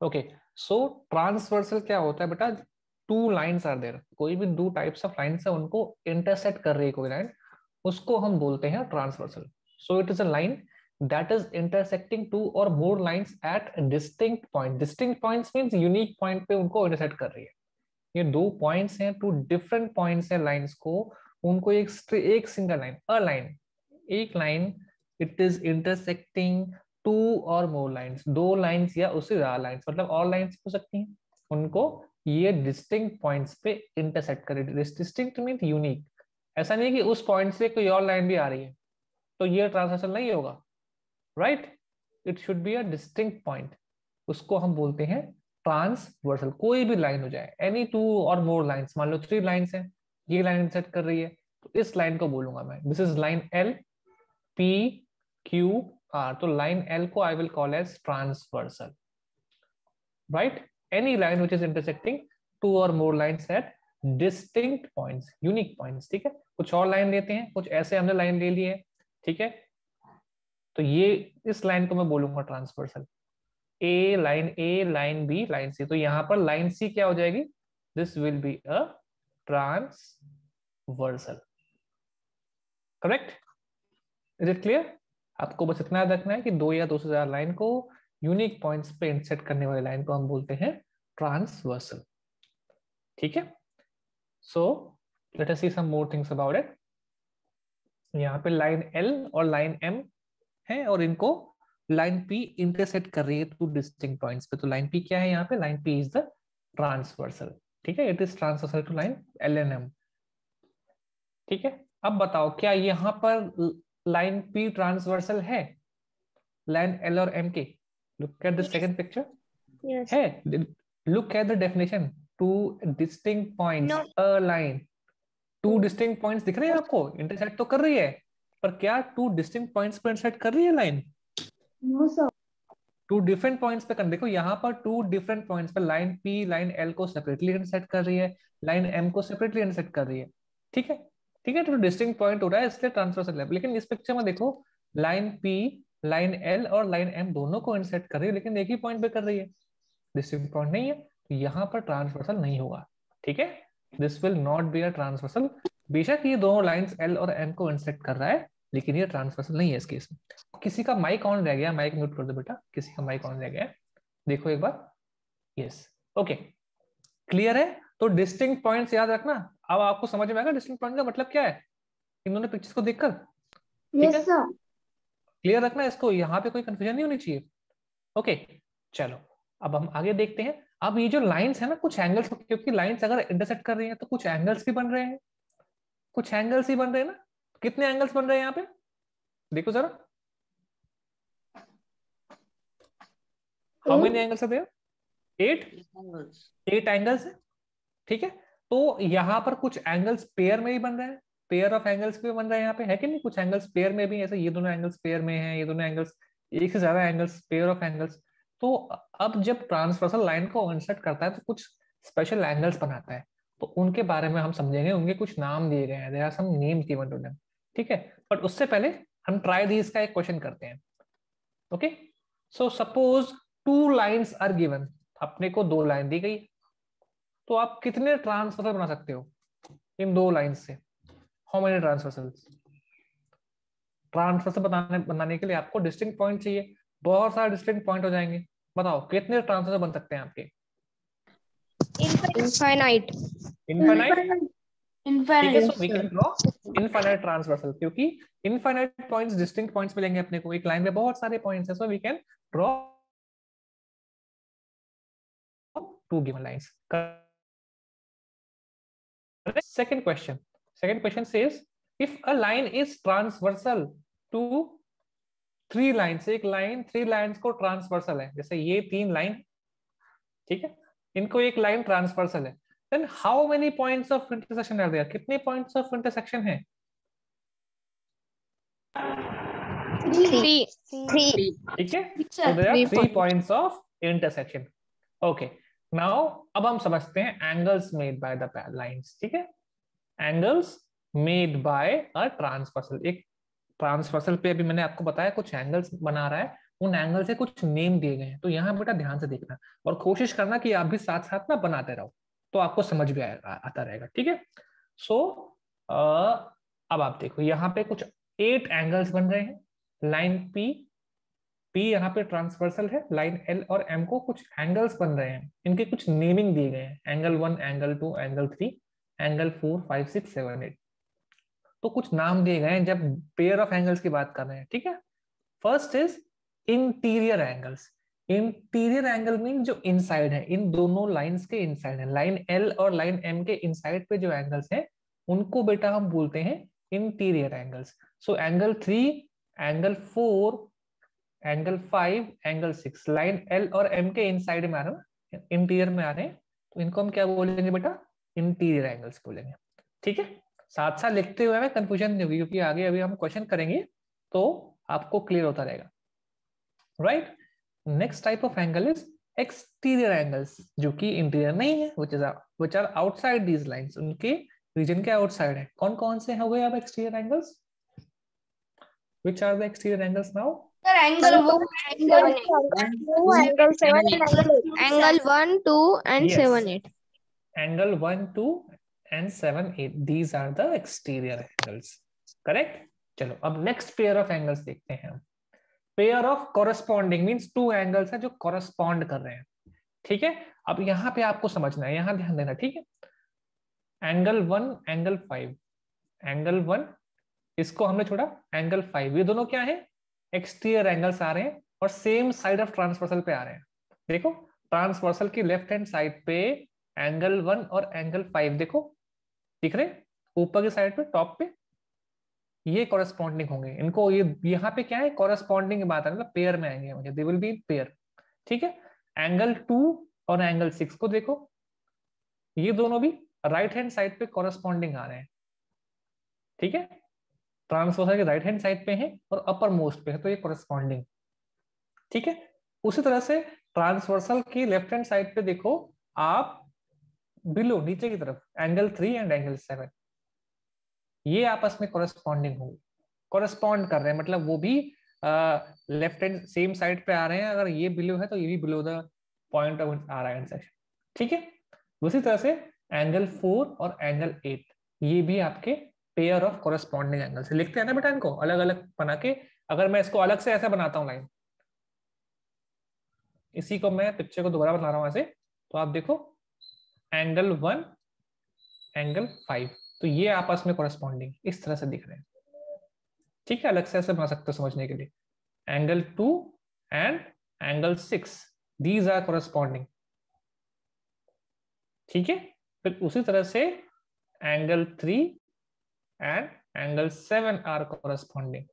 Okay so transversal क्या होता है बेटा? टू लाइंस आर देयर कोई भी दो टाइप्स ऑफ़ लाइंस है, उनको इंटरसेक्ट कर रही है कोई लाइन उसको हम बोलते हैं transversal so it is a line that is intersecting two or more lines at distinct point distinct points means unique point पे उनको इंटरसेक्ट कर रही है. ये दो पॉइंट्स हैं टू डिफरेंट पॉइंट्स हैं लाइंस को, उनको एक एक सिंगल लाइन अ लाइन एक line it is intersecting two or more lines दो लाइंस या उससे ज़्यादा लाइंस मतलब और लाइंस हो सकती हैं। उनको ये डिस्टिंक्ट पॉइंट्स पे इंटरसेक्ट करे। डिस्टिंक्ट मीन यूनिक ऐसा नहीं कि उस पॉइंट से कोई और लाइन भी आ रही है तो ये ट्रांसलेशन नहीं होगा। Right it should be a distinct point उसको हम बोलते हैं ट्रांसवर्सल कोई भी लाइन हो जाए एनी टू और मोर लाइंस मान लो थ्री लाइंस हैं, ये लाइन सेट कर रही है तो इस लाइन को बोलूँगा मैं। This is line L P Q R तो लाइन एल को I will call as transversal right any line which is intersecting two or more lines at distinct points, unique points, ठीक है? कुछ और लाइन लेते हैं, कुछ ऐसे हमने लाइन ले ली है ठीक है? तो ये, इस लाइन को मैं बोलूँगा transversal A line A line B line C तो यहाँ पर लाइन सी क्या हो जाएगी? This will be a transversal correct is it clear आपको बस इतना याद रखना है कि दो या दो से ज़्यादा लाइन को यूनिक पॉइंट्स पे इंसेट करने वाली लाइन को हम बोलते हैं ट्रांसवर्सल ठीक है? So let us see some more things about it यहाँ पे लाइन एल और लाइन एम है और इनको लाइन पी इंटरसेक्ट कर रही है टू डिस्टिंग पॉइंट्स पे। तो लाइन पी क्या है यहाँ पे? Line P is the transversal ठीक है? It is transversal to line L and M ठीक है? अब बताओ, क्या यहाँ पर लाइन पी ट्रांसवर्सल है लाइन एल और एम के Look at the yes. second picture. Yes. Hey, look at the definition. Two distinct points, no. a line. Two distinct points दिख रहे हैं आपको इंटरसेक्ट तो कर रही है पर क्या टू डिस्टिंक्ट पॉइंट्स पर इंटरसेक्ट कर रही है line no sir two different points पे कर देखो यहाँ पर टू डिफरेंट पॉइंट्स पे लाइन पी लाइन एल को सेपरेटली इंटरसेक्ट कर रही है लाइन एम को सेपरेटली इंटरसेक्ट कर रही है ठीक है ठीक है तो डिस्टिंक्ट पॉइंट हो रहा है, इसलिए ट्रांसफ़र लेकिन इस पिक्चर में देखो लाइन पी लाइन एल और लाइन एम दोनों को इंसर्ट कर रही है, लेकिन एक ही पॉइंट पे कर रही है। डिस्टिंक्ट पॉइंट नहीं है तो यहाँ पर ट्रांसवर्सल नहीं होगा, ठीक है? This will not be a transversal बेशक ये दोनों लाइंस एल और एम को इंसर्ट कर रहा है, लेकिन ये ट्रांसवर्सल नहीं है इस केस में। किसी का माइक ऑन रह गया माइक म्यूट कर दो बेटा, किसी का माइक ऑन रह गया। देखो एक बार। यस ओके क्लियर है? तो डिस्टिंग पॉइंट्स याद रखना। अब आपको समझ में आएगा डिस्टिंग पॉइंट का मतलब क्या है? इन दोनों पिक्चर्स को देखकर ठीक yes, है? क्लियर रखना इसको यहाँ पे कोई कंफ्यूजन नहीं होनी चाहिए। ओके चलो अब हम आगे देखते हैं। अब ये जो लाइंस है ना कुछ एंगल्स क्योंकि लाइंस अगर इंटरसेक्ट कर रही है तो कुछ एंगल्स भी बन रहे हैं। कुछ एंगल्स ही बन रहे हैं ना? कितने एंगल्स बन रहे हैं यहाँ पे? देखो जरा। How many angles are at at angles है? ठीक है? तो यहाँ पर कुछ एंगल्स पेयर में ही बन रहे हैं। पेयर ऑफ़ एंगल्स भी बन रहा है यहाँ पे। है कि नहीं? कुछ एंगल्स पेयर में भी ऐसे ये दोनों एंगल्स पेयर में है, ये दोनों एंगल्स एक से ज़्यादा एंगल्स पेयर ऑफ़ एंगल्स तो अब जब ट्रांसवर्सल लाइन को इंसर्ट करता है तो कुछ स्पेशल एंगल्स बनाता है। तो उनके बारे में हम समझेंगे, उनके कुछ नाम दिए गए हैं। There are some names given to them ठीक है? बट उससे पहले हम ट्राई दीज का एक क्वेश्चन करते हैं। Okay so suppose two lines are given अपने को दो लाइन दी गई। तो आप कितने ट्रांसफ़र बना सकते हो? इन दो लाइंस से। हाउ मेनी ट्रांसवर्सल्स ट्रांसवर्सल बताने बनाने के लिए आपको डिस्टिंक्ट पॉइंट चाहिए। बहुत सारे डिस्टिंक्ट पॉइंट हो जाएँगे। बताओ कितने ट्रांसवर्सल बन सकते हैं आपके? इनफाइनाइट इनफाइनाइट इनफाइनाइट ट्रांसवर्सल क्योंकि इनफाइनाइट पॉइंट्स डिस्टिंक्ट पॉइंट्स मिलेंगे अपने को। एक लाइन में बहुत सारे पॉइंट्स है so we can draw to given lines second question. Second question says, if a line is transversal to three lines एक लाइन थ्री लाइन्स को ट्रांसवर्सल है जैसे ये तीन लाइन ठीक है? इनको एक लाइन ट्रांसवर्सल है। Then how many points of intersection are there कितने पॉइंट्स ऑफ़ इंटरसेक्शन है? ठीक है? So there are three points. Now, अब हम समझते हैं angles made by the lines ठीक है? Angles made by a transversal एक ट्रांसवर्सल पे अभी मैंने आपको बताया कुछ एंगल्स बना रहा है, उन एंगल से कुछ नेम दिए गए हैं। तो यहाँ बेटा ध्यान से देखना और कोशिश करना कि आप भी साथ साथ ना बनाते रहो तो आपको समझ भी आएगा आता रहेगा, ठीक है? सो अब आप देखो, यहाँ पे कुछ एट एंगल्स बन रहे हैं। लाइन पी पी यहाँ पे ट्रांसवर्सल है लाइन एल और एम को कुछ एंगल्स बन रहे हैं। इनके कुछ नेमिंग दिए गए हैं। Angle one angle two angle three angle four five six seven eight तो कुछ नाम दिए गए हैं जब पेयर ऑफ़ एंगल्स की बात कर रहे हैं, ठीक है? First is interior angles interior angle mean जो इनसाइड है। इन दोनों लाइंस के इनसाइड है। लाइन एल और लाइन एम के इनसाइड पे जो एंगल्स हैं, उनको बेटा हम बोलते हैं interior angles so angle three angle four angle five angle six line L और एम के इनसाइड में आ रहे हैं इंटीरियर में आ रहे हैं तो इनको हम क्या बोलेंगे बेटा? इंटीरियर एंगल्स बोलेंगे। ठीक है? साथ साथ लिखते हुए हमें कंफ्यूजन नहीं होगी, क्योंकि आगे अभी हम क्वेश्चन करेंगे तो आपको क्लियर होता रहेगा। Right next type of angle is exterior angles जो कि इंटीरियर नहीं है which is which are outside these lines उनके रीजन के आउटसाइड है। कौन कौन से हो गए अब exterior angles which are the exterior angles now? Sir, angle one, angle two, angle seven, and angle eight. Angle 1, 2 and Yes. 7, 8. angle 1 2 and 7 8 these are the exterior angles. Correct? चलो अब नेक्स्ट पेयर ऑफ़ एंगल्स देखते हैं हम. Pair of corresponding means two angles है जो correspond कर रहे हैं. ठीक है? अब यहाँ पे आपको समझना है यहाँ ध्यान देना ठीक है? Angle one angle five angle one इसको हमने छोड़ा एंगल फाइव ये दोनों क्या है? एक्सटीरियर एंगल्स आ रहे हैं और सेम साइड ऑफ़ ट्रांसवर्सल पे आ रहे हैं। देखो, ट्रांसवर्सल की लेफ़्ट हैंड साइड पे एंगल वन और एंगल फाइव देखो, दिख रहे ऊपर की साइड पे, टॉप पे, ये कॉरेस्पॉन्डिंग होंगे। इनको ये, यहाँ पे क्या है? कॉरेस्पॉन्डिंग बात है मतलब पेयर में आएँगे मुझे। दे विल बी पेयर ठीक है? एंगल टू और एंगल सिक्स को देखो। ये दोनों भी राइट हैंड साइड पे कॉरेस्पॉन्डिंग आ रहे हैं। ठीक है? ट्रांसवर्सल के राइट हैंड साइड पे है और अपर मोस्ट पे है तो ये कॉरेस्पॉन्डिंग ठीक है? उसी तरह से ट्रांसवर्सल की लेफ़्ट हैंड साइड पे देखो, आप बिलो नीचे की तरफ़ angle three and angle seven ये आपस में कॉरेस्पॉन्डिंग होंगे। कॉरेस्पॉन्ड कर रहे हैं मतलब वो भी लेफ़्ट हैंड सेम साइड पे आ रहे हैं, अगर ये बिलो है तो ये भी बिलो द पॉइंट ऑफ़ आ रहा है ठीक है? उसी तरह से एंगल फोर और एंगल एट ये भी आपके पेयर ऑफ़ कॉरेस्पॉन्डिंग एंगल से लिखते हैं ना बेटा इनको अलग अलग बना के। अगर मैं इसको अलग से ऐसे बनाता हूँ लाइन इसी को मैं पिक्चर को दोबारा बना रहा हूँ ऐसे तो आप देखो एंगल वन एंगल फाइव तो ये आपस में कॉरेस्पॉन्डिंग इस तरह से दिख रहे हैं। ठीक है, अलग से ऐसे बना सकते हो समझने के लिए। Angle two and angle six these are corresponding ठीक है? फिर उसी तरह से angle three and angle seven are corresponding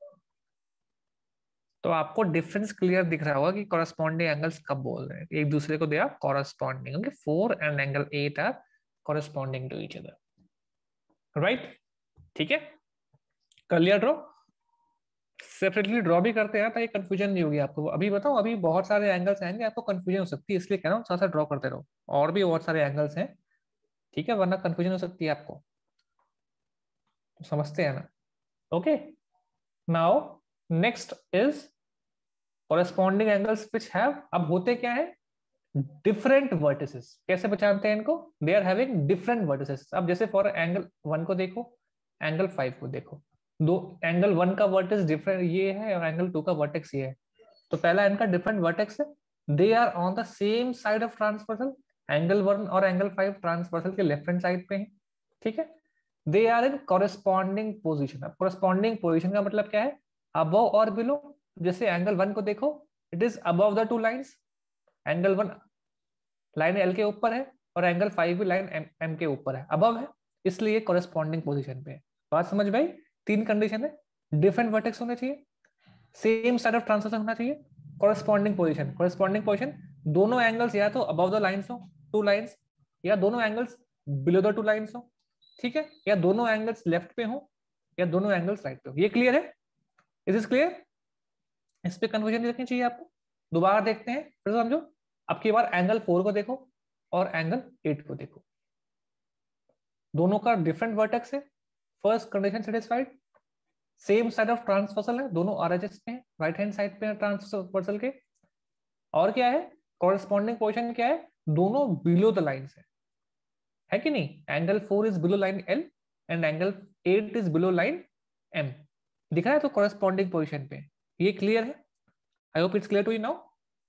तो आपको डिफरेंस क्लियर दिख रहा होगा कि कॉरेस्पॉन्डिंग एंगल्स कब बोल रहे हैं? एक दूसरे को दिया corresponding okay four and angle eight are corresponding to each other right ठीक है? कर लिया ड्रॉ सेपरेटली ड्रॉ भी करते हैं, ताकि कंफ्यूजन नहीं होगी आपको। अभी बताओ अभी बहुत सारे एंगल्स आएँगे आपको कंफ्यूजन हो सकती है, इसलिए कह रहा हूँ साथ साथ ड्रॉ करते रहो। और भी बहुत सारे एंगल्स हैं, ठीक है? वरना कंफ्यूजन हो सकती है आपको। समझते हैं ना? Okay now next is corresponding angles which have अब होते क्या है? डिफरेंट वर्टिसेस कैसे पहचानते हैं इनको? They are having different vertices अब जैसे फॉर एंगल वन को देखो एंगल फाइव को देखो। दो एंगल वन का वर्टेक्स डिफरेंट ये है और एंगल टू का वर्टेक्स ये है। तो पहला इनका डिफरेंट वर्टेक्स है। They are on the same side of transversal angle one और एंगल फाइव ट्रांसवर्सल के लेफ़्ट हैंड साइड पे है। ठीक है? They are in corresponding position अब कॉरेस्पॉन्डिंग पोजिशन का मतलब क्या है? अबव और बिलो जैसे एंगल वन को देखो it is above the two lines angle one line L के ऊपर है और एंगल फाइव भी लाइन एम, के ऊपर है। अबव है इसलिए कॉरेस्पॉन्डिंग पोजीशन पे है। बात समझ भाई तीन कंडीशन है। डिफरेंट वर्टेक्स होने चाहिए। सेम साइड ऑफ़ ट्रांसलेशन होना चाहिए। कॉरेस्पॉन्डिंग पोजीशन कॉरेस्पॉन्डिंग पोजीशन दोनों एंगल्स या तो अबव द लाइंस हो टू लाइंस या दोनों angles below the two lines हो। ठीक है? या दोनों एंगल्स लेफ़्ट पे हो, या दोनों एंगल्स राइट पे हो। ये क्लियर है? इज़ इज़ क्लियर इस पे कंफ्यूजन नहीं रखनी चाहिए आपको। दोबारा देखते हैं। फिर समझो। अब की बार एंगल फोर को देखो और एंगल एट को देखो। दोनों का डिफरेंट वर्टेक्स है। First condition satisfied same side of transversal है। दोनों आर पे है। राइट हैंड साइड पे है के। और क्या है? कॉरेस्पॉन्डिंग पोजिशन क्या है? दोनों बिलो द लाइन है। है कि नहीं? Angle four is below line L and angle eight is below line M दिख रहा है तो कॉरेस्पॉन्डिंग पोजिशन पे। ये क्लियर है? I hope it's clear to you now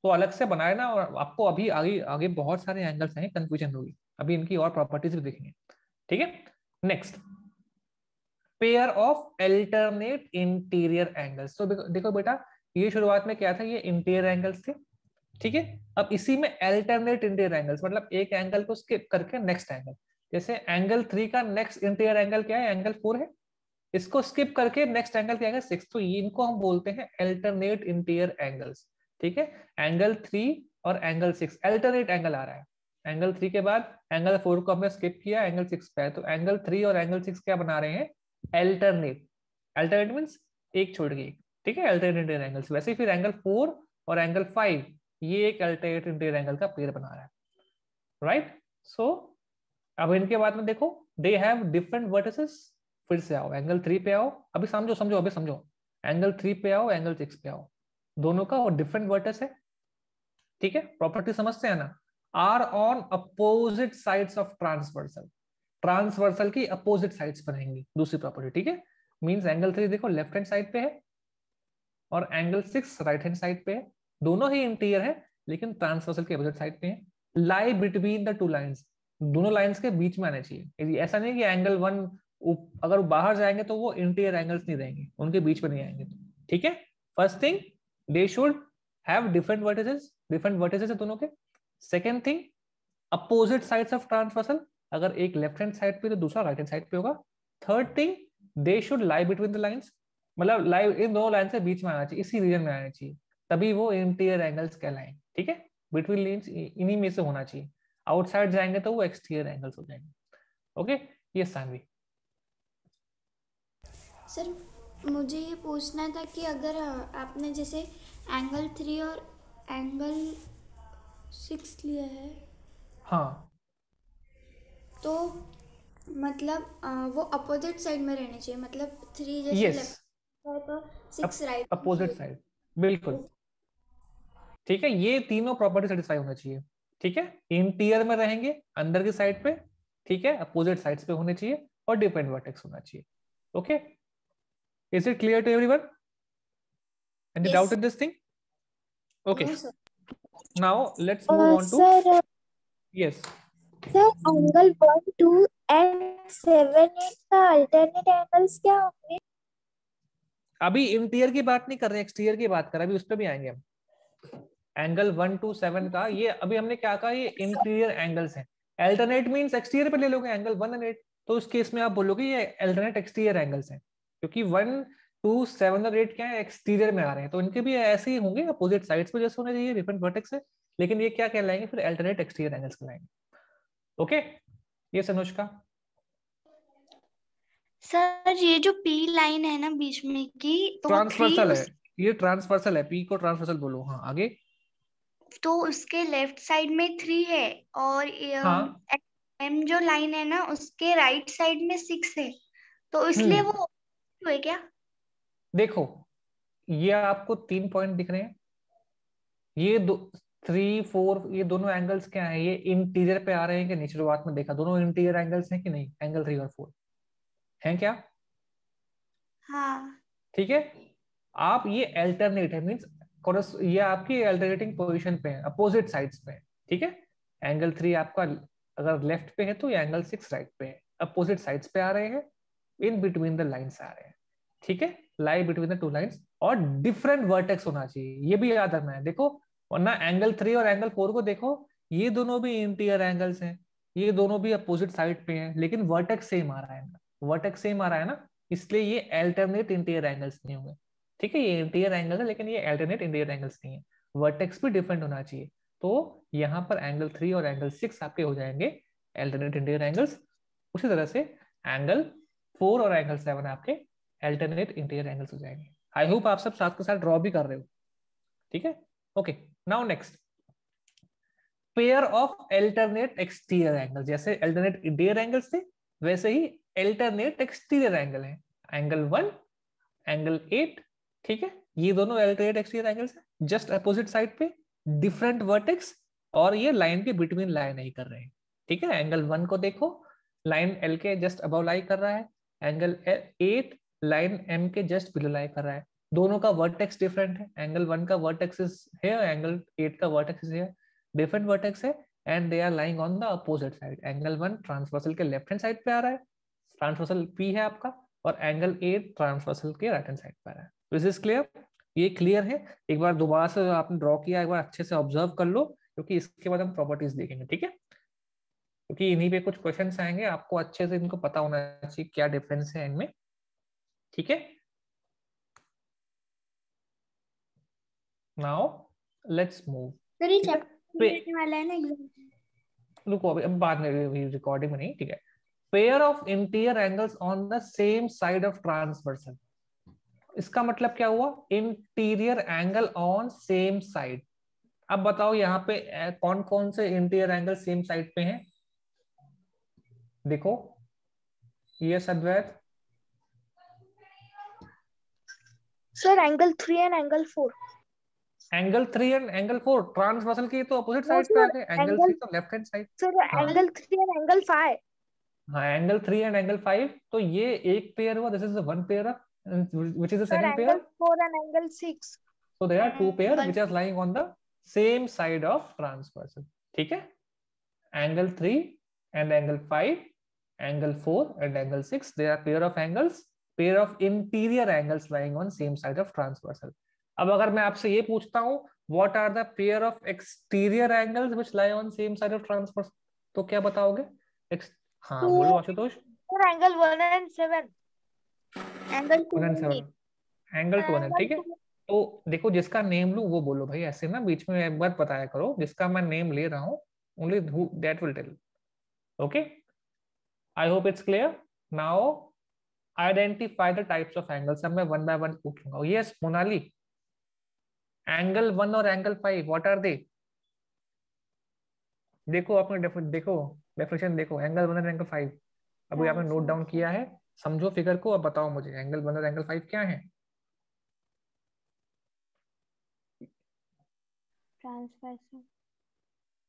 तो अलग से बनाए ना और आपको अभी आगे आगे बहुत सारे एंगल्स हैं कंफ्यूजन होगी। अभी इनकी और प्रॉपर्टीज़ भी देखेंगे। ठीक है? Next pair of alternate interior angles तो देखो बेटा, ये शुरुआत में क्या था? ये इंटीरियर एंगल्स थे। ठीक है? अब इसी में अल्टरनेट इंटीरियर एंगल्स मतलब एक एंगल को स्किप करके नेक्स्ट एंगल जैसे एंगल थ्री का नेक्स्ट इंटीरियर एंगल क्या है? एंगल फोर है। इसको स्किप करके नेक्स्ट एंगल क्या है? सिक्स तो इनको हम बोलते हैं अल्टरनेट इंटीरियर एंगल्स ठीक है? एंगल थ्री और एंगल सिक्स अल्टरनेट एंगल आ रहा है। एंगल थ्री के बाद एंगल फोर को हमने स्किप किया एंगल सिक्स पे तो एंगल थ्री और एंगल सिक्स क्या बना रहे हैं? अल्टरनेट अल्टरनेट मीन्स एक छोड़ के ठीक है? अल्टरनेट एंगल्स वैसे फिर एंगल फोर और एंगल फाइव ये एक अल्टरनेट इंटीरियर एंगल का पेयर बना रहा है राइट सो अब इनके बाद में देखो दे हैव डिफरेंट वर्टिसेस फिर से आओ एंगल थ्री पे आओ, अभी समझो समझो, अभी समझो एंगल थ्री पे आओ एंगल सिक्स पे आओ, दोनों का और डिफरेंट वर्टस है, ठीक है? प्रॉपर्टी समझते हैं ना? Are on opposite sides of transversal transversal की अपोजिट साइड्स रहेंगी, दूसरी प्रॉपर्टी ठीक है? मींस एंगल थ्री देखो लेफ़्ट हैंड साइड पे है और angle six right hand side पे है। दोनों ही इंटीरियर है, लेकिन ट्रांसवर्सल के अपोजिट साइड पे है। Lie between the two lines दोनों लाइंस के बीच में आना चाहिए। ऐसा नहीं कि एंगल वन अगर बाहर जाएँगे तो वो इंटीरियर एंगल्स नहीं रहेंगे। उनके बीच में नहीं आएँगे ठीक है? First thing they should have different vertices different vertices है दोनों के। Second thing opposite sides of transversal अगर एक लेफ़्ट हैंड साइड पे तो दूसरा राइट हैंड साइड पे होगा। Third thing they should lie between the lines मतलब लाइव इन दो लाइन से बीच में आना चाहिए। इसी रीजन में आना चाहिए। तभी वो इंटीरियर एंगल्स कहलाए ठीक है? बिटवीन लाइंस इन्हीं में से होना चाहिए। आउटसाइड जाएँगे तो वो एक्सटीरियर एंगल्स हो जाएँगे। ओके ये सानवी। सर मुझे ये पूछना था कि अगर आपने जैसे एंगल थ्री और एंगल सिक्स लिया है। हाँ। तो मतलब आ, वो अपोजिट साइड में रहने चाहिए मतलब थ्री जैसे yes. लेफ़्ट तो सिक्स राइट अपोजिट साइड बिल्कुल। ठीक है ये तीनों प्रॉपर्टी सेटिस्फाई होना चाहिए ठीक है इंटीरियर में रहेंगे अंदर की साइड पे ठीक है अपोजिट साइड्स पे होने चाहिए और डिपेंड वर्टेक्स होना चाहिए okay? Is it clear to everyone? Any yes. doubt in this thing? Okay. No, now let's move uh, on to. Sir, yes. Sir, angle one, two, and seven, eight का alternate angles क्या होंगे? अभी interior की बात नहीं कर रहे exterior की बात कर रहे अभी उस पर भी आएँगे हम एंगल वन टू सेवन का ये अभी हमने क्या कहा ये इंटीरियर एंगल्स हैं। अल्टरनेट मींस एक्सटीरियर पे ले लोगे एंगल वन एंड एट तो उस केस में आप बोलोगे ये अल्टरनेट एक्सटीरियर एंगल्स हैं। क्योंकि वन टू सेवन और एट क्या है एक्सटीरियर में आ रहे हैं। तो इनके भी ऐसे ही होंगे अपोजिट साइड्स पे जैसे होने चाहिए डिफरेंट वर्टेक्स है। लेकिन ये क्या कहलाएँगे फिर अल्टरनेट एक्सटीरियर एंगल्स कहलाएँगे। ओके ये सनुष्का सर ये जो पी लाइन है ना बीच में की तो ट्रांसवर्सल है। ये ट्रांसवर्सल है। पी को ट्रांसवर्सल बोलो। हाँ आगे। तो उसके लेफ़्ट साइड में थ्री है और हाँ. एम जो लाइन है ना उसके राइट साइड में सिक्स है। तो इसलिए हम्म। वो है क्या? देखो ये आपको तीन पॉइंट दिख रहे हैं। ये दो थ्री फोर ये दोनों एंगल्स क्या है? ये इंटीरियर पे आ रहे हैं कि नहीं? शुरुआत में देखा दोनों इंटीरियर एंगल्स हैं कि नहीं? एंगल थ्री और फोर हैं क्या? हाँ। ठीक है? आप ये अल्टरनेट है मींस ये आपकी अल्टरनेटिंग पोजीशन पे है अपोजिट साइड्स पे ठीक है? एंगल थ्री आपका अगर लेफ़्ट पे है तो ये एंगल सिक्स राइट पे है। अपोजिट साइड्स पे आ रहे हैं इन बिटवीन द लाइन्स आ रहे हैं, ठीक है? Lie between the two lines और डिफरेंट वर्टेक्स होना चाहिए, ये भी याद रखना है। देखो, वरना एंगल थ्री और एंगल फोर को देखो, ये दोनों भी इंटीरियर एंगल्स हैं, ये दोनों भी अपोजिट साइड पे हैं, लेकिन वर्टेक्स सेम आ रहा है वर्टेक्स सेम आ रहा है ना, इसलिए ये अल्टरनेट इंटीरियर एंगल्स नहीं होंगे। ठीक है, ये इंटीरियर एंगल है, लेकिन ये अल्टरनेट इंटीरियर एंगल्स नहीं है। वर्टेक्स भी डिफरेंट होना चाहिए। तो यहाँ पर एंगल थ्री और एंगल सिक्स आपके हो जाएँगे अल्टरनेट इंटीरियर एंगल्स उसी तरह से एंगल फोर और एंगल सेवन आपके अल्टरनेट इंटीरियर एंगल्स हो जाएँगे। आई होप आप सब साथ के साथ ड्रॉ भी कर रहे हो। ठीक है? Okay now next pair of alternate exterior angle जैसे अल्टरनेट इंटीरियर एंगल्स थे, वैसे ही अल्टरनेट एक्सटीरियर एंगल है। एंगल वन एंगल एट ठीक है? ये दोनों एल्टरनेट एक्सटीरियर एंगल्स है जस्ट अपोजिट साइड पे डिफरेंट वर्टेक्स और ये लाइन के बिटवीन लाइन नहीं कर रहे हैं। ठीक है? एंगल वन को देखो लाइन एल के जस्ट अबव लाई कर रहा है एंगल एट लाइन एम के जस्ट बिलो लाई कर रहा है। दोनों का वर्टेक्स डिफरेंट है। एंगल वन का vertex is here angle eight का vertex is here different vertex है and they are lying on the opposite side angle one transversal के लेफ़्ट हैंड साइड पे आ रहा है ट्रांसवर्सल पी है आपका, और एंगल एट ट्रांसवर्सल के राइट हैंड साइड पे आ रहा है। दिस इज़ क्लियर ये क्लियर है? एक बार दोबारा से आपने ड्रॉ किया एक बार अच्छे से ऑब्ज़र्व कर लो क्योंकि इसके बाद हम प्रॉपर्टीज़ देखेंगे ठीक है? क्योंकि इन्हीं पे कुछ क्वेश्चन आएँगे आपको अच्छे से इनको पता होना चाहिए क्या डिफरेंस है इनमें ठीक है? नाउ लेट्स मूव रुको अभी बाद में रिकॉर्डिंग में नहीं ठीक है? Pair of interior angles on the same side of transversal इसका मतलब क्या हुआ? Interior angle on same side अब बताओ यहाँ पे कौन कौन से इंटीरियर एंगल सेम साइड पे हैं? देखो ये Advait sir angle three and angle four angle three and angle four transversal की तो अपोजिट साइड पे आ गए एंगल थ्री तो left hand side sir angle three and angle five हाँ angle three and angle five तो ये एक पेयर हुआ this is one pair which is the second angle pair angle 4 and angle 6 so there are two pair which are lying on the same side of transversal ठीक है angle 3 and angle 5 angle 4 and angle 6 they are pair of angles pair of interior angles lying on same side of transversal अब अगर मैं आपसे ये पूछता हूँ what are the pair of exterior angles which lie on same side of transversal तो क्या बताओगे Ex हाँ बोलो Ashutosh angle 1 and 7 angle two angle two ठीक है? तो देखो जिसका नेम लू वो बोलो भाई ऐसे ना बीच में एक बार बताया करो जिसका मैं नेम ले रहा हूँ only that will tell okay I hope it's clear now identify the types of angles अब मैं वन बाय वन पूछूँगा। यस मोनाली एंगल वन और angle five what are they देखो आपने देखो डेफिनेशन देखो। एंगल वन और एंगल फाइव अभी आपने नोट डाउन किया है। समझो फिगर को अब बताओ मुझे एंगल वन और एंगल फाइव क्या है?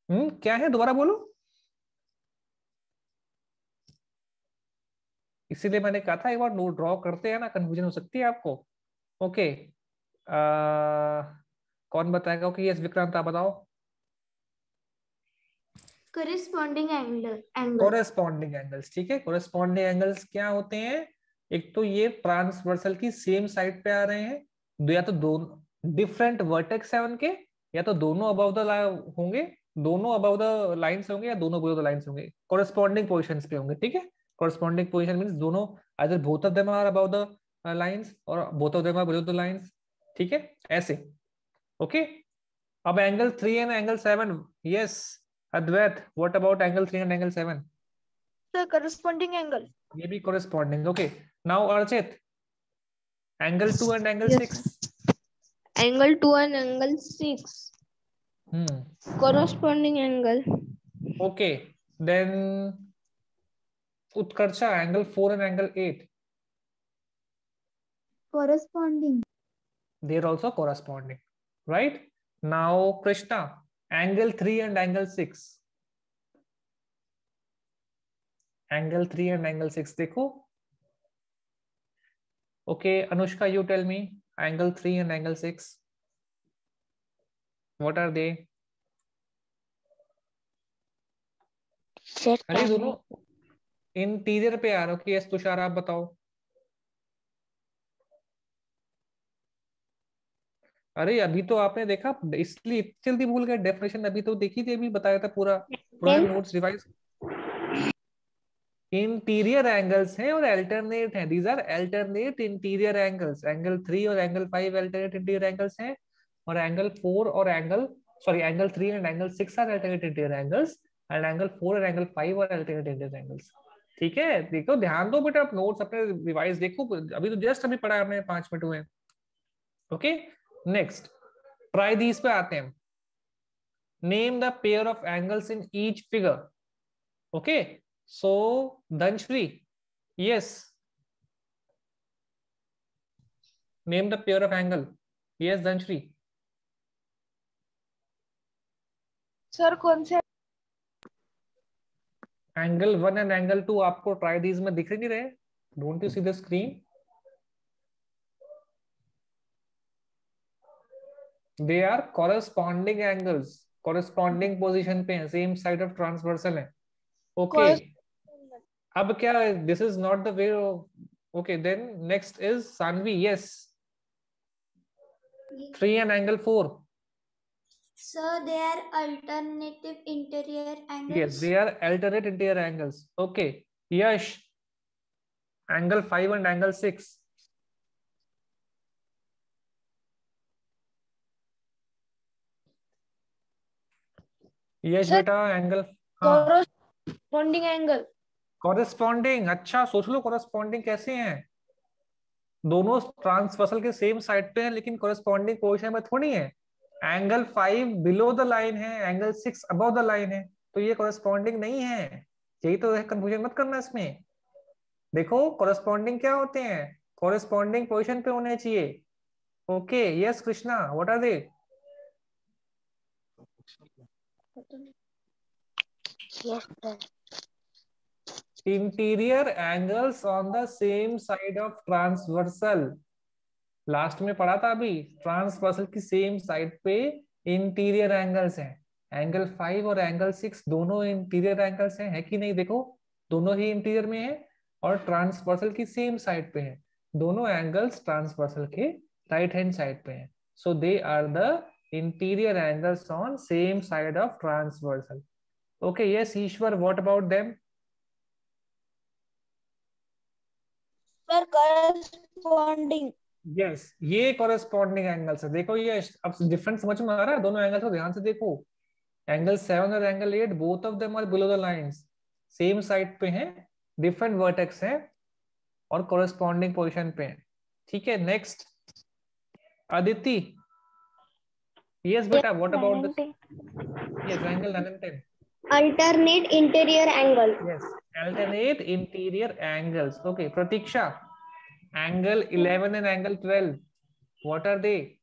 हम्म क्या है? दोबारा बोलो। इसीलिए मैंने कहा था एक बार नोट ड्रॉ करते हैं ना कंफ्यूजन हो सकती है आपको। ओके आ, कौन बताएगा? ओके यस विक्रांत आप बताओ। कोरिस्पॉन्डिंग एंगल कोरिस्पॉन्डिंग एंगल्स ठीक है? कोरिस्पॉन्डिंग एंगल्स क्या होते हैं? एक तो ये ट्रांसवर्सल की सेम साइड पे आ रहे हैं या तो दोनों डिफरेंट वर्टेक्स है उनके, या तो दोनों अबव द होंगे, दोनों अबव द लाइंस होंगे या दोनों बिलो द लाइंस होंगे। कोरिस्पॉन्डिंग पोजीशंस पे होंगे, ठीक है? कोरिस्पॉन्डिंग पोजीशन मींस दोनों either both of them are above the lines और both of them are below the lines ठीक है? ऐसे ओके अब angle three and angle seven yes Advait, what about angle 3 and angle 7? The corresponding angle. Maybe corresponding. Okay. Now Archit, angle 2 and angle yes. 6. Angle 2 and angle 6. Hmm. Corresponding angle. Okay. Then Utkarcha, angle 4 and angle 8. Corresponding. They're also corresponding. Right? Now Krishna, angle 3 and angle 6 angle 3 and angle 6 देखो okay anushka you tell me angle 3 and angle 6 what are they अरे दोनों interior पे आ रहे हो कि yes Tushar आप बताओ अरे अभी तो आपने देखा इसलिए जल्दी भूल गए डेफिनेशन अभी तो देखी थी अभी बताया था पूरा। पूरा नोट्स रिवाइज इंटीरियर एंगल्स हैं और अल्टरनेट हैं। These are alternate interior angles angle three और angle five alternate interior angles हैं और एंगल फोर और angle sorry angle three and angle six are alternate interior angles and angle four और angle five are alternate interior angles ठीक है? देखो ध्यान दो बेटा आप नोट्स अपने रिवाइज देखो। अभी तो जस्ट अभी पढ़ा हमने पाँच मिनट हुए ओके नेक्स्ट ट्राई दीज पे आते हैं। Name the pair of angles in each figure okay so Dhanashree yes name the pair of angle yes Dhanashree sir कौन से? Angle one and angle two आपको ट्राई दीज में दिख नहीं रहे। Don't you see the screen they are corresponding angles corresponding position पे हैं same side of transversal है ओके अब क्या this is not the way okay then next is Sanvi yes three and angle four So they are alternative interior angles. Yes, they are alternate interior angles. Okay. Yash, angle 5 and angle 6. Yes बेटा angle corresponding angle corresponding अच्छा सोच लो corresponding कैसे हैं? दोनों transversal के same side पे हैं लेकिन कॉरेस्पॉन्डिंग पोजीशन में थोड़ी है। Angle five below the line है angle six above the line है तो ये कॉरेस्पॉन्डिंग नहीं है। यही तो है कंफ्यूजन मत करना इसमें। देखो कॉरेस्पॉन्डिंग क्या होते हैं? कॉरेस्पॉन्डिंग पोजिशन पे होने चाहिए। Okay yes Krishna what are they Interior angles on the same side of transversal. Last में पढ़ा था अभी ट्रांसवर्सल की सेम साइड पे इंटीरियर एंगल्स हैं। एंगल फाइव और एंगल सिक्स दोनों इंटीरियर एंगल्स हैं, है कि नहीं? देखो, दोनों ही इंटीरियर में है और ट्रांसवर्सल की सेम साइड पे है। दोनों एंगल्स ट्रांसवर्सल के राइट हैंड साइड पे हैं। So they are the interior angles on same side of transversal. Okay, yes, Ishwar, what about them? Sir, corresponding. Yes, ये corresponding angles है देखो ये अब डिफरेंस समझ में आ रहा है दोनों एंगल्स को ध्यान से देखो एंगल सेवन और angle eight both of them are below the lines same side पे हैं डिफरेंट वर्टेक्स हैं और corresponding पोजीशन पे हैं ठीक है next Aditi Yes, beta. What about the yes angle 9 and 10? Alternate interior angle. Yes, alternate interior angles. Okay, Pratiksha. Angle 11 and angle 12. What are they?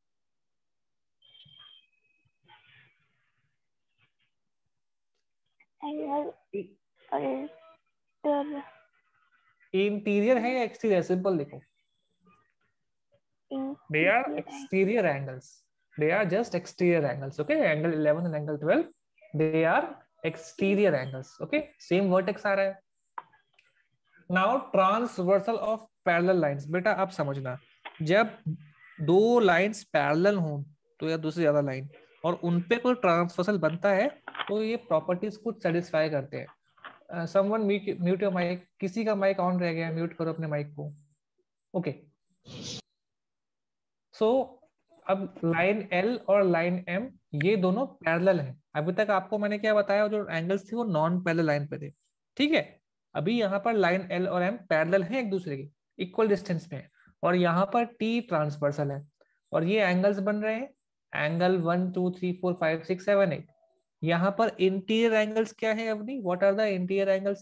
Interior है या एक्सटीरियर सिंपल लिखो they are exterior angles they are just exterior angles, okay? Angle 11 and angle 12 they are exterior angles, okay? Same vertex आ रहा है। Now, transversal of parallel lines. बेटा, आप समझना, जब दो लाइंस पैरेलल हों तो या दूसरी ज़्यादा लाइन और उन पे कोई ट्रांसवर्सल बनता है तो ये प्रॉपर्टीज़ को सेटिस्फाई करते हैं। समवन म्यूट योर माइक किसी का माइक ऑन रह गया म्यूट करो अपने माइक को। ओके सो अब लाइन एल और लाइन एम ये दोनों पैरेलल हैं। अभी तक आपको मैंने क्या बताया, जो एंगल्स थे वो नॉन पैरेलल लाइन पे थे। ठीक है? अभी यहाँ पर लाइन एल और एम पैरेलल हैं एक दूसरे के इक्वल डिस्टेंस में। और यहाँ पर टी ट्रांसवर्सल है। और ये एंगल्स बन रहे हैं। Angle one two three four five six seven eight यहाँ पर इंटीरियर एंगल्स क्या है Avani what are the interior angles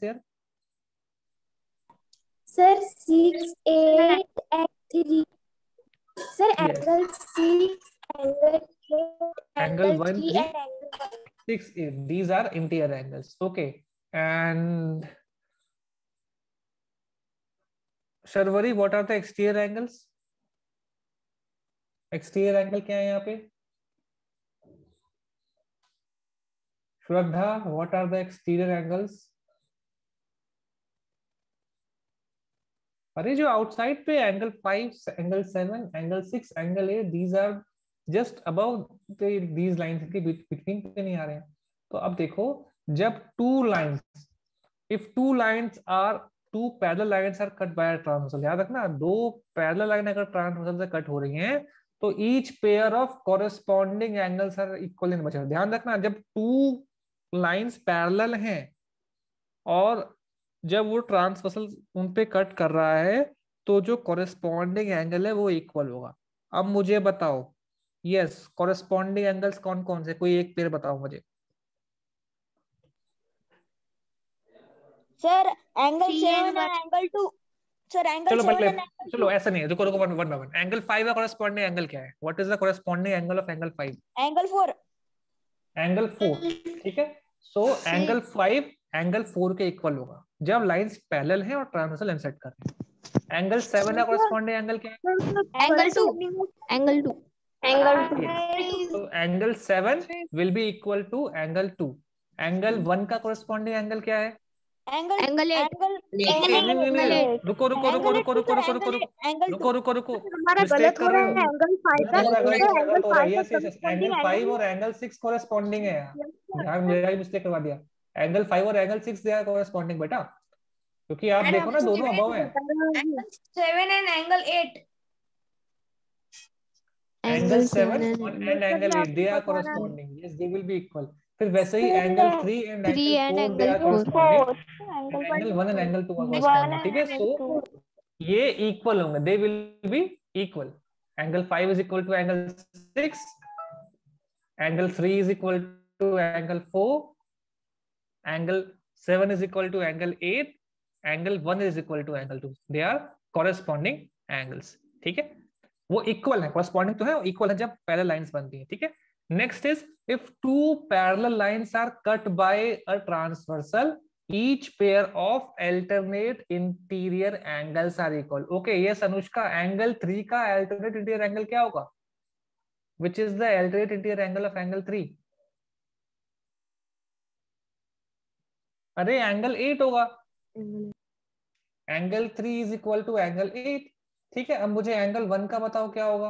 sir six eight and three sir angle C angle angle 1 3 angle are interior angles okay and Sharvari what are the exterior angles exterior angle क्या है यहाँ पे? Shraddha what are the exterior angles अरे जो outside पे angle five angle seven angle six angle eight these are just above these lines के between पे नहीं आ रहे हैं। तो अब देखो, जब two lines if two lines are two parallel lines are cut by transversal याद रखना, दो पैरेलल लाइन अगर ट्रांसवर्सल से कट हो रही हैं तो each pair of corresponding angles are equal in बचा ध्यान रखना, जब टू लाइंस पैरेलल हैं, और जब वो ट्रांसवर्सल उन पे कट कर रहा है तो जो कॉरेस्पॉन्डिंग एंगल है वो इक्वल होगा। अब मुझे बताओ। यस कॉरेस्पॉन्डिंग एंगल्स कौन कौन से? कोई एक पेयर बताओ मुझे। Sir angle seven angle two sir angle चलो मतलब चलो ऐसा नहीं है। रुको रुको वन वन वन एंगल 5 का कॉरेस्पॉन्डिंग एंगल क्या है? What is the corresponding angle of angle 5 angle four angle 4 ठीक है? सो एंगल 5 एंगल फोर के इक्वल होगा। जब लाइंस पैरेलल हैं और ट्रांसवर्सल इंसर्ट कर रहे हैं। एंगल 7 का कॉरेस्पॉन्डिंग एंगल क्या है? Angle two angle two angle angle 7 will be equal to angle 2 angle 1 का कॉरेस्पॉन्डिंग एंगल क्या है? एंगल एंगल एंगल रुको रुको रुको रुको रुको रुको रुको रुको एंगल रुको रुको रुको हमारा Mistake गलत हो रहा है। एंगल फाइव का angle yes yes yes five angle 5 और एंगल 6 कॉरेस्पॉन्डिंग है। यार यार मेरा ही मिस्टेक करवा दिया। एंगल फाइव और एंगल 6 दे आर कॉरेस्पॉन्डिंग बेटा। क्योंकि आप देखो ना दोनों अबव है। Seven and angle eight. Angle 7 and angle 8 they are corresponding yes they will be equal फिर वैसे ही angle 3 and angle 4 they are corresponding angle 1 and angle 2 are corresponding ठीक है? सो ये इक्वल होंगे. They will be equal angle 5 is equal to angle 6 angle 3 is equal to angle 4 angle 7 is equal to angle 8 angle 1 is equal to angle 2 they are corresponding angles ठीक है वो equal है corresponding तो है equal है जब parallel lines बनती हैं ठीक है next is if two parallel lines are cut by a transversal each pair of alternate interior angles are equal okay yes anushka angle 3 का alternate interior angle क्या होगा which is the alternate interior angle of angle 3 अरे angle eight होगा। Angle three is equal to angle eight ठीक है अब मुझे angle one का बताओ क्या होगा।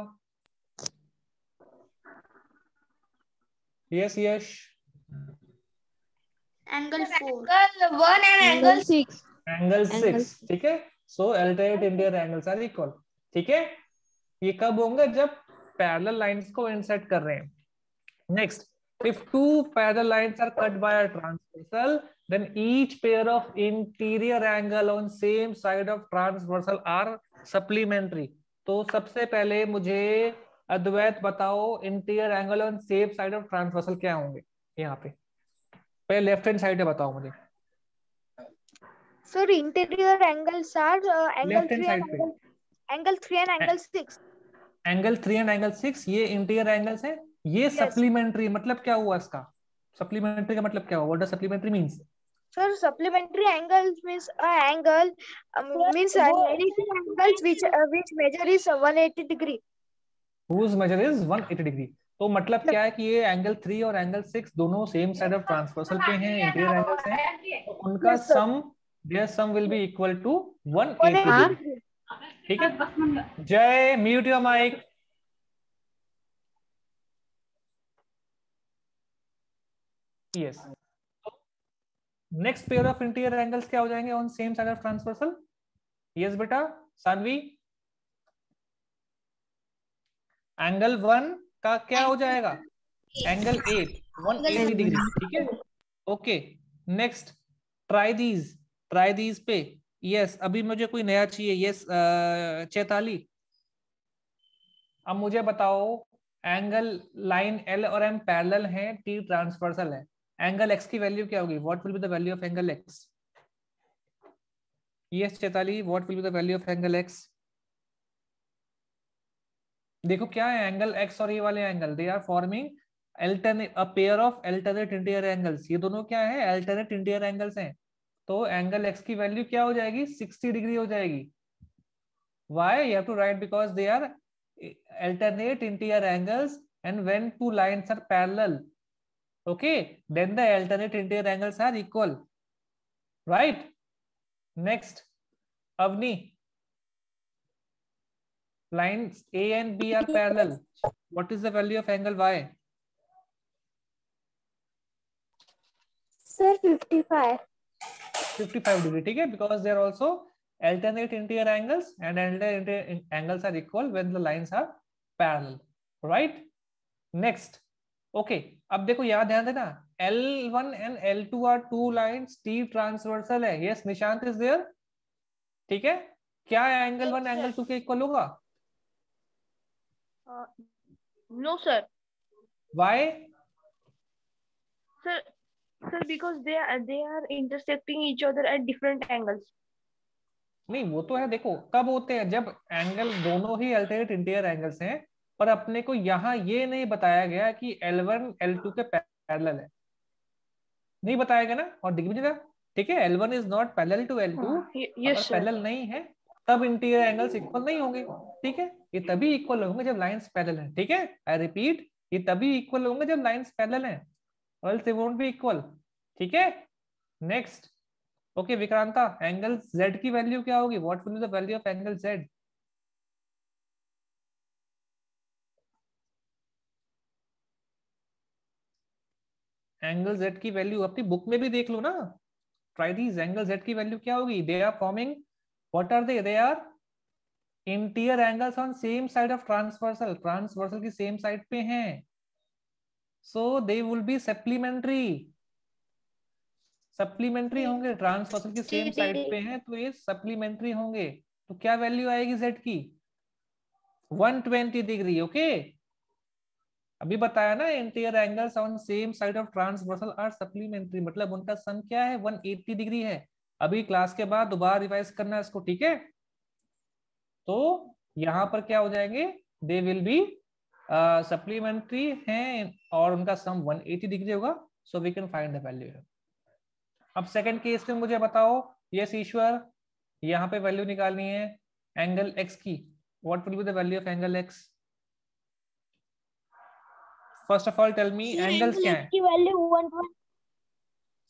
Yes Yash angle angle one and angle six angle Angle 6 ठीक है? So alternate angles are equal ठीक है? ये कब होंगे? जब पैरेलल लाइंस को इंसर्ट कर रहे हैं। Next if two parallel lines are cut by a transversal then each pair of interior angle on same side of transversal are supplementary. तो सबसे पहले मुझे अद्वैत बताओ interior angle on same side of transversal क्या होंगे? यहाँ पे। पहले लेफ़्ट हैंड साइड है बताओ मुझे। Sir interior angles are angle three angle three and angle six angle three and angle six ये इंटीरियर एंगल्स है। ये सप्लीमेंट्री मतलब क्या हुआ इसका? सप्लीमेंट्री का मतलब क्या हुआ? What does supplementary means sir supplementary angles means a angle means any two angles which which measure is 180 degree whose measure is 180 degree तो मतलब क्या है कि ये एंगल 3 और एंगल 6 दोनों सेम साइड ऑफ़ ट्रांसवर्सल पे हैं इंटीरियर एंगल्स हैं। तो उनका sum their sum will be equal to 180 ठीक है? Jay mute your mic yes. Next pair of interior angles क्या हो जाएँगे? On same side of transversal yes बेटा सानवी एंगल वन का क्या हो जाएगा? Angle eight one eighty degree ठीक है? Okay next try these try these पे. यस yes, अभी मुझे कोई नया चाहिए? यस चैताली। अब मुझे बताओ एंगल लाइन एल और एम पैरेलल है टी ट्रांसवर्सल है। एंगल एक्स की वैल्यू क्या होगी? What will be the value of angle X yes Chaitali what will be the value of angle X देखो क्या है एंगल एक्स और ये वाले angle they are forming alternate a pair of alternate interior angles ये दोनों क्या है? अल्टरनेट इंटीरियर एंगल्स हैं। तो एंगल एक्स की वैल्यू क्या हो जाएगी? 60 डिग्री हो जाएगी। Why? You have to write because they are alternate interior angles and when two lines are parallel okay then the alternate interior angles are equal right next avni lines a and b are parallel what is the value of angle y sir fifty five 55 degree ठीक है because they are also alternate interior angles and alternate interior angles are equal when the lines are parallel right next okay अब देखो यहाँ ध्यान देना L1 one and L two are two line T transversal है। Yes Nishant is there ठीक है? क्या angle one angle two के इक्वल होगा? No sir why sir sir because they are they are intersecting each other at different angles नहीं वो तो है देखो कब होते हैं? जब एंगल दोनों ही अल्टरनेट इंटीरियर एंगल्स हैं पर अपने को यहाँ ये नहीं बताया गया कि L1 L2 के पैरेलल है। नहीं बताया गया ना? और दिख भी नहीं ठीक है L1 is not parallel to L2 yes sir parallel नहीं है तब इंटीरियर एंगल्स इक्वल नहीं होंगे। ठीक है? ये तभी इक्वल होंगे जब लाइंस पैरेलल हैं। ठीक है? आई रिपीट ये तभी इक्वल होंगे जब लाइंस पैरेलल हैं। और दे वोंट बी इक्वल ठीक है? Next okay Vikranta angle z की वैल्यू क्या होगी? What will be the value of angle z? Angle z की वैल्यू अपनी बुक में भी देख लो ना। ट्राई दीज एंगल z की वैल्यू क्या होगी? They are forming what are they they are interior angles on same side of transversal transversal की सेम साइड पे हैं। So they will be supplementary supplementary होंगे। ट्रांसवर्सल की सेम साइड पे हैं तो ये सप्लीमेंट्री होंगे। तो क्या वैल्यू आएगी जेड की? 120 डिग्री ओके अभी बताया ना interior angles on same side of transversal are supplementary मतलब उनका सम क्या है? 180 डिग्री है। अभी क्लास के बाद दोबारा रिवाइज करना इसको, ठीक है? तो यहाँ पर क्या हो जाएँगे? दे विल बी सप्लीमेंट्री हैं, और उनका सम 180 डिग्री होगा। So we can find the value अब सेकंड केस में मुझे बताओ। यस ईश्वर, यहाँ पे वैल्यू निकालनी है। एंगल एक्स की। What will be the value of angle X first of all tell me angles क्या है?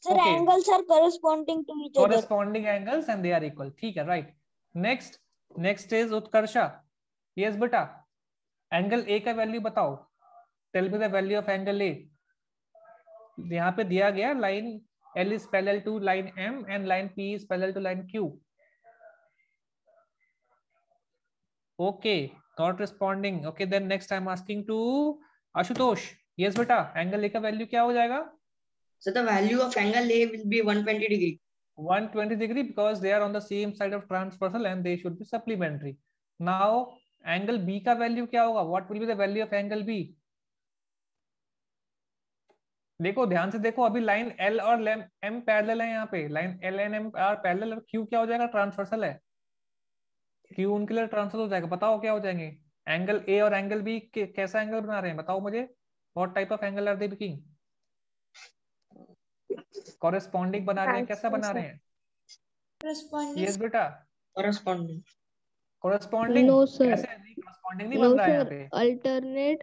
Sir angles are corresponding to each other corresponding angles and they are equal ठीक है right next next is Utkarsh. Yes बेटा. Angle A का value बताओ. Tell me the value of angle A यहाँ पे दिया गया line L is parallel to line M and line P is parallel to line Q okay not responding okay then next I am asking to Ashutosh yes बेटा angle A का value क्या हो जाएगा? So the value of angle A will be 120 degree 120 degree because they are on the same side of transversal and they should be supplementary now angle B का value क्या होगा? What will be the value of angle B देखो ध्यान से देखो अभी line L और M M parallel है यहाँ पे। Line L and M are parallel और क्यू क्या हो जाएगा? ट्रांसवर्सल है। क्यू उनके लिए ट्रांसवर्सल हो जाएगा। बताओ क्या हो जाएँगे? एंगल ए और एंगल बी के, कैसा एंगल बना रहे हैं? बताओ मुझे। What type of angle are they making corresponding बना रहे हैं कैसा बना रहे हैं? यस बेटा। Corresponding. Corresponding No, sir. कैसे नहीं कॉरेस्पॉन्डिंग नहीं बन रहा है यहाँ पे। Alternate.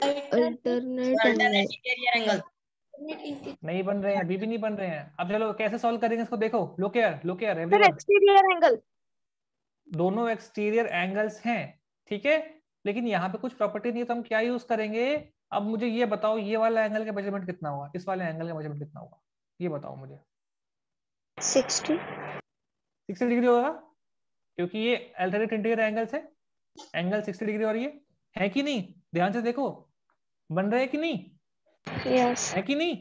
Alternate So angle. alternate interior angle. नहीं बन रहे हैं अभी भी नहीं बन रहे हैं। अब चलो कैसे सॉल्व करेंगे इसको? देखो look here look here sir exterior angle दोनों एक्सटीरियर एंगल्स हैं। ठीक है? लेकिन यहाँ पे कुछ प्रॉपर्टी नहीं है तो हम क्या यूज़ करेंगे? अब मुझे ये बताओ ये वाला एंगल का मेज़रमेंट कितना हुआ? इस वाले एंगल का मेज़रमेंट कितना हुआ? ये बताओ मुझे। 60 सिक्सटी डिग्री होगा? क्योंकि ये अल्टरनेट इंटीरियर एंगल्स है। एंगल सिक्सटी डिग्री और ये है। कि नहीं? ध्यान से देखो। बन रहे हैं कि नहीं? यस है कि नहीं?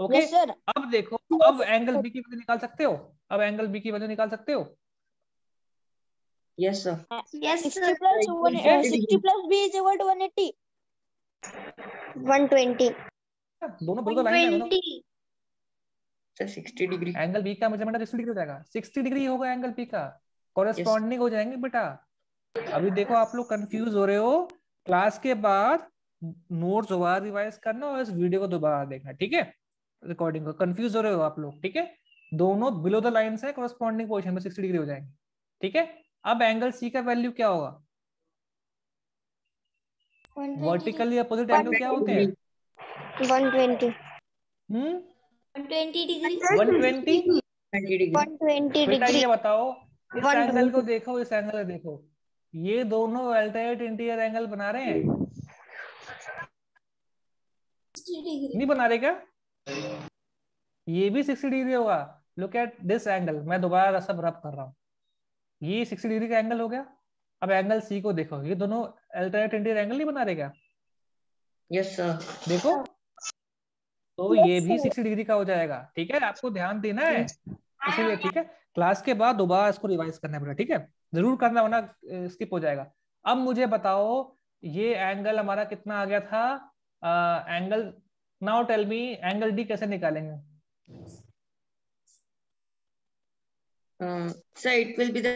ओके यस सर अब देखो अब एंगल बी की वैल्यू निकाल सकते हो? अब एंगल बी की वैल्यू निकाल सकते हो? Yes, sir. Yes, 60 sir. plus 1 uh, 60 plus b is equal to 180 120 दोनों बिल्कुल लाइन है दोनों। 120. Sir, 60 degree. एंगल बी का मेज़रमेंट सिक्सटी डिग्री हो जाएगा। सिक्सटी डिग्री होगा एंगल बी का। कॉरेस्पॉन्डिंग हो जाएँगे बेटा। अभी देखो आप लोग कंफ्यूज हो रहे हो। क्लास के बाद नोट्स दोबारा रिवाइज करना और इस वीडियो को दोबारा देखना ठीक है? रिकॉर्डिंग को। कंफ्यूज हो रहे हो आप लोग ठीक है? दोनों बिलो द लाइन है कॉरेस्पॉन्डिंग पोजिशन में सिक्सटी डिग्री हो जाएँगे ठीक है? अब एंगल सी का वैल्यू क्या होगा? वर्टिकली अपोजिट एंगल क्या होते हैं? 120 हम्म? 120 degree. 120 20 120 बेटा degree. ये बताओ इस एंगल को देखो इस एंगल को देखो। ये दोनों अल्टरनेट इंटीरियर एंगल बना रहे हैं? नहीं बना रहे क्या? ये भी 60 डिग्री होगा। लुक एट दिस एंगल मैं दोबारा सब रब कर रहा हूँ। ये 60 डिग्री का एंगल हो गया। अब एंगल सी को देखो ये दोनों अल्टरनेट इंटीरियर एंगल नहीं बना रहे क्या? Yes, sir. देखो। तो ये भी 60 डिग्री का हो जाएगा ठीक है? आपको ध्यान देना है। इसीलिए ठीक है? क्लास के बाद दोबारा इसको रिवाइज करना पड़ेगा ठीक है? ज़रूर करना वरना स्किप हो जाएगा। अब मुझे बताओ ये एंगल हमारा कितना आ गया था? आ, angle now tell me angle D कैसे निकालेंगे? It will be the